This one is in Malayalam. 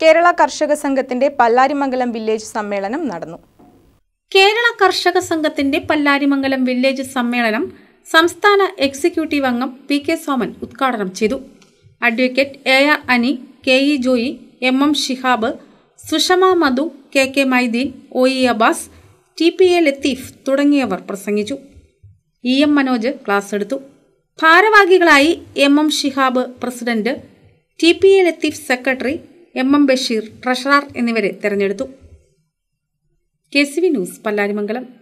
കേരള കർഷക സംഘത്തിന്റെ പല്ലാരിമംഗലം വില്ലേജ് സമ്മേളനം നടന്നു. കേരള കർഷക സംഘത്തിന്റെ പല്ലാരിമംഗലം വില്ലേജ് സമ്മേളനം സംസ്ഥാന എക്സിക്യൂട്ടീവ് അംഗം പി കെ സോമൻ ഉദ്ഘാടനം ചെയ്തു. Advocate A R Ani K E Joy M M Shihab Sushama Madhu K K Maideen O E Abbas T P A Latheef തുടങ്ങിയവർ പ്രസംഗിച്ചു. ഇ എം മനോജ് ക്ലാസ് എടുത്തു. ഭാരവാഹികളായി M M Shihab president T P A Latheef secretary M M Basheer treasurer എന്നിവരെ തെരഞ്ഞെടുത്തു. K C V news Pallarimangalam.